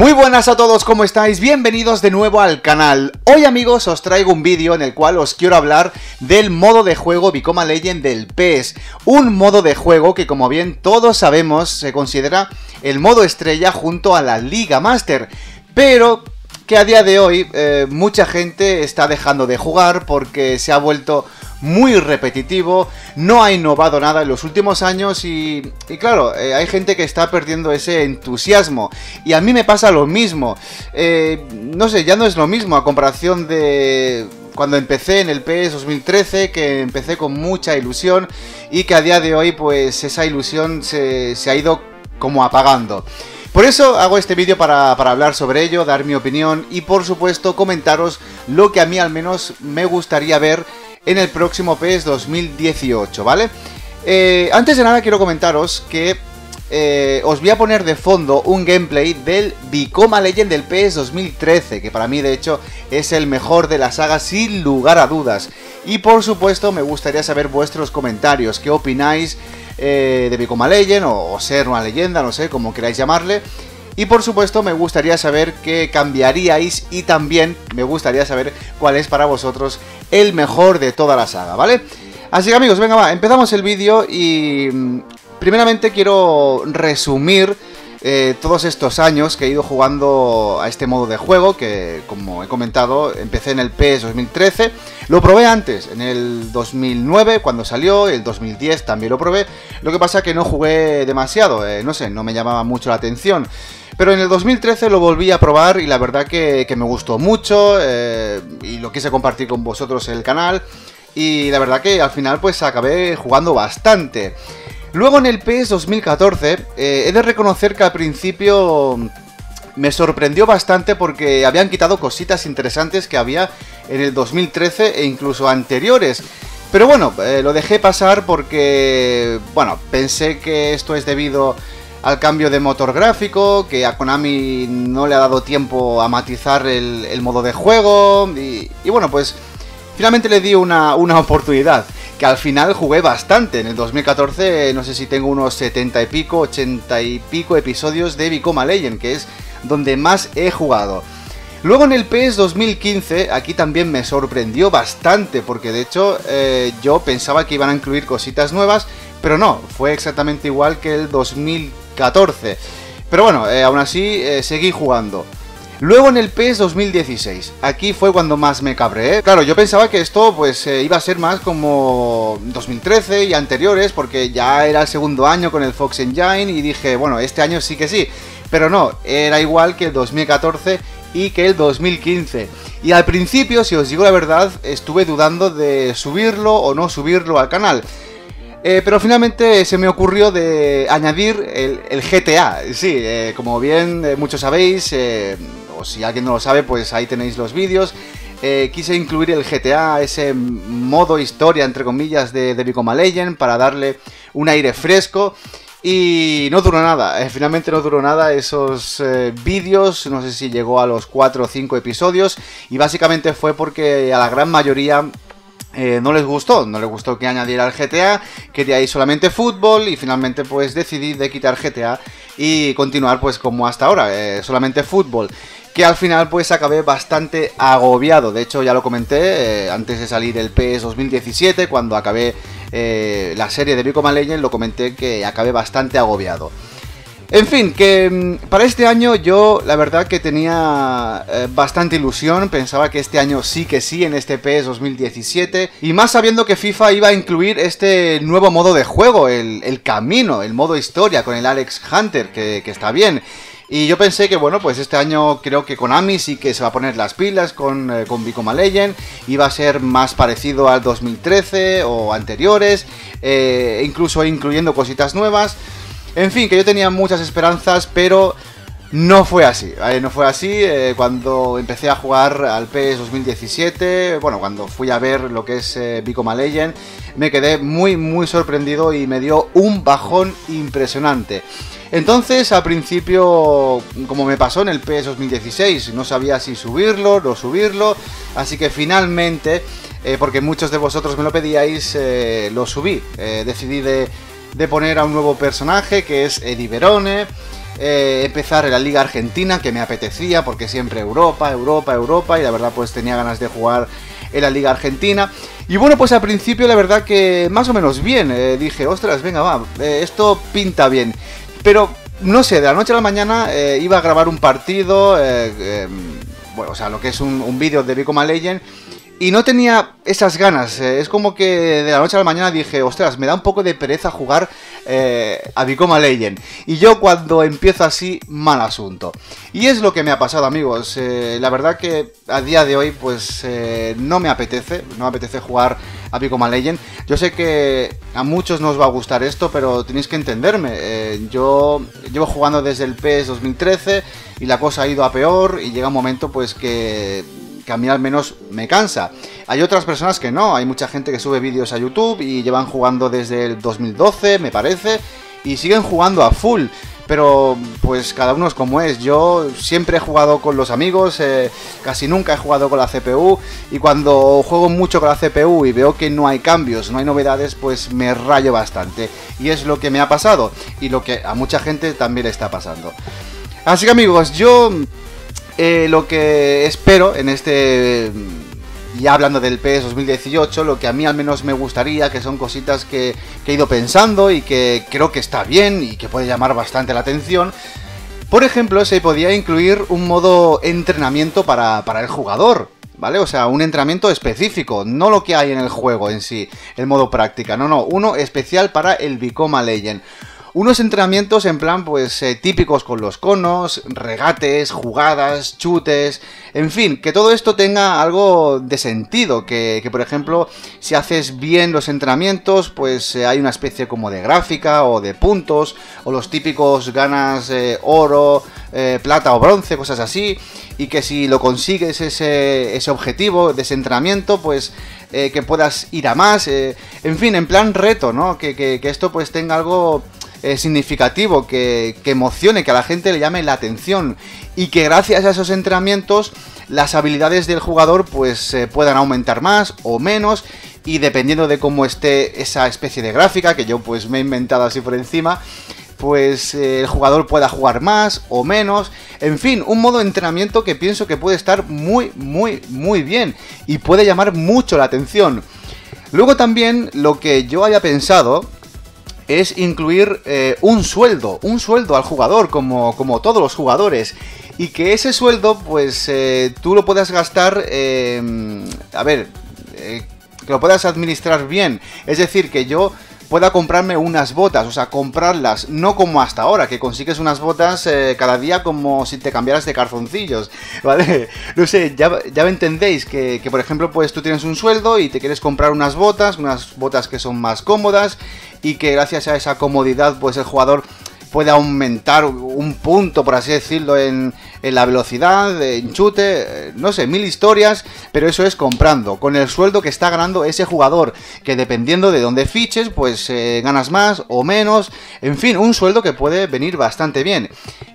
Muy buenas a todos, ¿cómo estáis? Bienvenidos de nuevo al canal. Hoy amigos os traigo un vídeo en el cual os quiero hablar del modo de juego Become Legend del PES. Un modo de juego que como bien todos sabemos se considera el modo estrella junto a la Liga Master. Pero que a día de hoy eh, mucha gente está dejando de jugar porque se ha vuelto muy repetitivo, no ha innovado nada en los últimos años y, claro, eh, hay gente que está perdiendo ese entusiasmo y a mí me pasa lo mismo. Eh, no sé, ya no es lo mismo a comparación de cuando empecé en el PS 2013, que empecé con mucha ilusión y que a día de hoy pues esa ilusión se, ha ido como apagando. Por eso hago este vídeo para, para, hablar sobre ello, dar mi opinión y por supuesto comentaros lo que a mí al menos me gustaría ver en el próximo PES 2018, ¿vale? Eh, antes de nada quiero comentaros que eh, os voy a poner de fondo un gameplay del Bicoma Legend del PS 2013, que para mí de hecho es el mejor de la saga sin lugar a dudas. Y por supuesto me gustaría saber vuestros comentarios, qué opináis eh, de Bicoma Legend o, o ser una leyenda, no sé, como queráis llamarle. Y por supuesto me gustaría saber qué cambiaríais y también me gustaría saber cuál es para vosotros el mejor de toda la saga, ¿vale? Así que amigos, venga va, empezamos el vídeo y mm, primeramente quiero resumir eh, todos estos años que he ido jugando a este modo de juego, que como he comentado, empecé en el PS 2013, lo probé antes, en el 2009 cuando salió, el 2010 también lo probé, lo que pasa que no jugué demasiado, eh, no sé, no me llamaba mucho la atención. Pero en el 2013 lo volví a probar y la verdad que, me gustó mucho eh, y lo quise compartir con vosotros en el canal. Y la verdad que al final pues acabé jugando bastante. Luego en el PS 2014 eh, he de reconocer que al principio me sorprendió bastante porque habían quitado cositas interesantes que había en el 2013 e incluso anteriores. Pero bueno, eh, lo dejé pasar porque, bueno, pensé que esto es debido al cambio de motor gráfico, que a Konami no le ha dado tiempo a matizar el, modo de juego, y, bueno, pues finalmente le di una, oportunidad, que al final jugué bastante, en el 2014 no sé si tengo unos 70 y pico, 80 y pico episodios de Vicoma Legend, que es donde más he jugado. Luego en el PS 2015, aquí también me sorprendió bastante, porque de hecho eh, yo pensaba que iban a incluir cositas nuevas, pero no, fue exactamente igual que el 2015 14. Pero bueno, eh, aún así eh, seguí jugando. Luego en el PES 2016, aquí fue cuando más me cabré. Claro, yo pensaba que esto pues eh, iba a ser más como 2013 y anteriores, porque ya era el segundo año con el Fox Engine y dije, bueno, este año sí que sí. Pero no, era igual que el 2014 y que el 2015. Y al principio, si os digo la verdad, estuve dudando de subirlo o no subirlo al canal. Eh, pero finalmente se me ocurrió de añadir el, GTA. Sí, eh, como bien eh, muchos sabéis, o si alguien no lo sabe, pues ahí tenéis los vídeos. quise incluir el GTA, ese modo historia, entre comillas, de, de Become Legend, para darle un aire fresco. Y no duró nada, finalmente no duró nada esos vídeos, no sé si llegó a los 4 o 5 episodios, y básicamente fue porque a la gran mayoría eh, no les gustó, no les gustó que añadiera el GTA, quería ir solamente fútbol y finalmente pues decidí de quitar GTA y continuar pues como hasta ahora, eh, solamente fútbol. Que al final pues acabé bastante agobiado, de hecho ya lo comenté eh, antes de salir el PS 2017, cuando acabé la serie de Become Legend, lo comenté que acabé bastante agobiado. En fin, que mm, para este año yo la verdad que tenía eh, bastante ilusión, pensaba que este año sí que sí en este PS 2017, y más sabiendo que FIFA iba a incluir este nuevo modo de juego, el, camino, el modo historia con el Alex Hunter, que, está bien. Y yo pensé que, bueno, pues este año creo que Konami sí que se va a poner las pilas con, eh, con Legend. Iba a ser más parecido al 2013 o anteriores, eh, incluso incluyendo cositas nuevas. En fin, que yo tenía muchas esperanzas, pero no fue así. No fue así eh, cuando empecé a jugar al PS 2017. Bueno, cuando fui a ver lo que es eh, Legend, me quedé muy, muy sorprendido y me dio un bajón impresionante. Entonces, al principio, como me pasó en el PS 2016, no sabía si subirlo, no subirlo, así que finalmente, eh, porque muchos de vosotros me lo pedíais, eh, lo subí. decidí de de poner a un nuevo personaje que es Eddie Verone. eh, empezar en la Liga Argentina, que me apetecía, porque siempre Europa, Europa, Europa, y la verdad pues tenía ganas de jugar en la Liga Argentina. Y bueno, pues al principio la verdad que más o menos bien, eh, dije, ostras, venga, va, eh, esto pinta bien. Pero no sé, de la noche a la mañana iba a grabar un partido, bueno, o sea, lo que es un, vídeo de Bicoma Legend y no tenía esas ganas. Eh, es como que de la noche a la mañana dije, ostras, me da un poco de pereza jugar eh, a Bicoma Legend. Y yo cuando empiezo así, mal asunto. Y es lo que me ha pasado, amigos. Eh, la verdad que a día de hoy, pues no me apetece. No me apetece jugar a Bicoma Legend. Yo sé que a muchos nos va a gustar esto, pero tenéis que entenderme. yo llevo jugando desde el PES 2013 y la cosa ha ido a peor y llega un momento pues que que a mí al menos me cansa. Hay otras personas que no, hay mucha gente que sube vídeos a YouTube y llevan jugando desde el 2012, me parece, y siguen jugando a full. Pero pues cada uno es como es. Yo siempre he jugado con los amigos, eh, casi nunca he jugado con la CPU y cuando juego mucho con la CPU y veo que no hay cambios, no hay novedades, pues me rayo bastante. Y es lo que me ha pasado y lo que a mucha gente también le está pasando. Así que amigos, yo eh, lo que espero en este, ya hablando del PS 2018, lo que a mí al menos me gustaría, que son cositas que, he ido pensando y que creo que está bien y que puede llamar bastante la atención. Por ejemplo, se podía incluir un modo entrenamiento para, para el jugador. ¿vale? O sea, un entrenamiento específico, no lo que hay en el juego en sí, el modo práctica, no, no, uno especial para el Bicoma Legend. Unos entrenamientos en plan, pues, eh, típicos con los conos, regates, jugadas, chutes, en fin, que todo esto tenga algo de sentido, que, por ejemplo, si haces bien los entrenamientos, pues eh, hay una especie como de gráfica o de puntos, o los típicos ganas eh, oro, plata o bronce, cosas así, y que si lo consigues ese, ese objetivo de ese entrenamiento, pues que puedas ir a más, en fin, en plan reto, ¿no? Que, que, que esto pues tenga algo significativo, que, emocione, que a la gente le llame la atención y que gracias a esos entrenamientos las habilidades del jugador pues puedan aumentar más o menos y dependiendo de cómo esté esa especie de gráfica que yo pues me he inventado así por encima pues eh, el jugador pueda jugar más o menos. En fin, un modo de entrenamiento que pienso que puede estar muy, muy, muy bien y puede llamar mucho la atención. Luego también lo que yo había pensado es incluir eh, un sueldo, un sueldo al jugador, como, como todos los jugadores. Y que ese sueldo, pues eh, tú lo puedas gastar, em, a ver, eh, que lo puedas administrar bien. Es decir, que yo pueda comprarme unas botas, o sea, comprarlas, no como hasta ahora, que consigues unas botas cada día como si te cambiaras de calzoncillos, ¿vale? No sé, ya, ya me entendéis que, que, por ejemplo, pues tú tienes un sueldo y te quieres comprar unas botas, unas botas que son más cómodas y que gracias a esa comodidad pues el jugador puede aumentar un punto, por así decirlo, en, la velocidad, en chute, eh, no sé, mil historias, pero eso es comprando, con el sueldo que está ganando ese jugador, que dependiendo de dónde fiches, pues eh, ganas más o menos, en fin, un sueldo que puede venir bastante bien.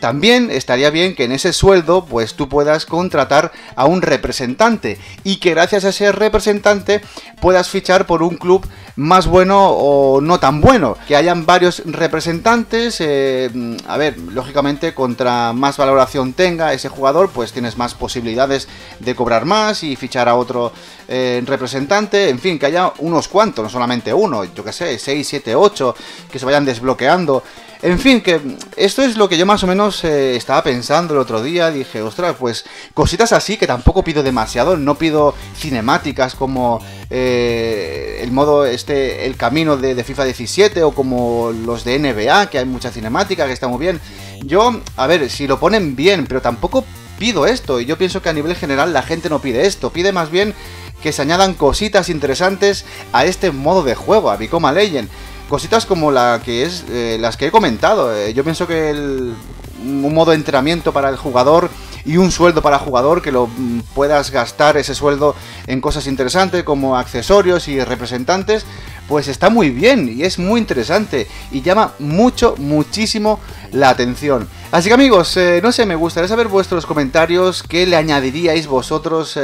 También estaría bien que en ese sueldo, pues tú puedas contratar a un representante y que gracias a ese representante puedas fichar por un club más bueno o no tan bueno. Que hayan varios representantes, eh, a ver, lógicamente contra más valoración tenga ese jugador, pues tienes más posibilidades de cobrar más y fichar a otro eh, representante. En fin, que haya unos cuantos, no solamente uno, yo que sé, 6, 7, 8, que se vayan desbloqueando. En fin, que esto es lo que yo más o menos eh, estaba pensando el otro día. Dije, ostras, pues cositas así que tampoco pido demasiado. No pido cinemáticas como eh, el modo, este, el camino de, FIFA 17 o como los de NBA, que hay mucha cinemática, que está muy bien. Yo, a ver, si lo ponen bien, pero tampoco pido esto. Y yo pienso que a nivel general la gente no pide esto. Pide más bien que se añadan cositas interesantes a este modo de juego, a Bicoma Legend cositas como la que es eh, las que he comentado. Eh, yo pienso que el, un modo de entrenamiento para el jugador y un sueldo para el jugador que lo mm, puedas gastar ese sueldo en cosas interesantes como accesorios y representantes, pues está muy bien y es muy interesante y llama mucho, muchísimo la atención. Así que amigos, eh, no sé, me gustaría saber vuestros comentarios, qué le añadiríais vosotros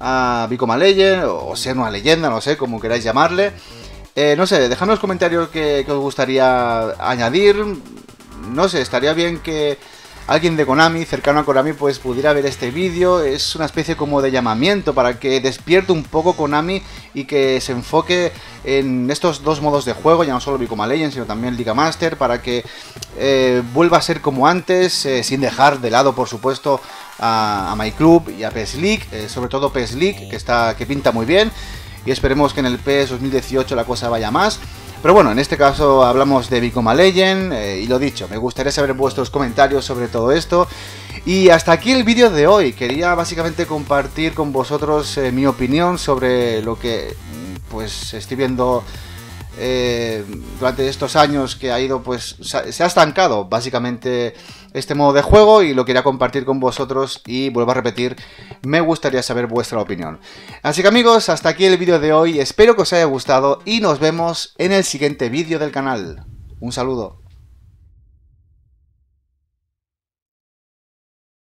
a Bicoma Legend o sea una leyenda, no sé, como queráis llamarle. Eh, no sé, dejadme los comentarios que, os gustaría añadir. no sé, estaría bien que alguien de Konami, cercano a Konami, pues pudiera ver este vídeo. Es una especie como de llamamiento para que despierte un poco Konami y que se enfoque en estos dos modos de juego, ya no solo Bicoma Legends, sino también Liga Master, para que eh, vuelva a ser como antes, eh, sin dejar de lado, por supuesto, a, My Club y a PES League, eh, sobre todo PES League, que, está, que pinta muy bien. Y esperemos que en el PES 2018 la cosa vaya más. Pero bueno, en este caso hablamos de Bicoma Legend y lo dicho, me gustaría saber vuestros comentarios sobre todo esto. Y hasta aquí el vídeo de hoy. Quería básicamente compartir con vosotros mi opinión sobre lo que pues estoy viendo eh, durante estos años que ha ido, pues se ha estancado básicamente este modo de juego y lo quería compartir con vosotros y vuelvo a repetir, me gustaría saber vuestra opinión. Así que amigos, hasta aquí el vídeo de hoy, espero que os haya gustado y nos vemos en el siguiente vídeo del canal. Un saludo.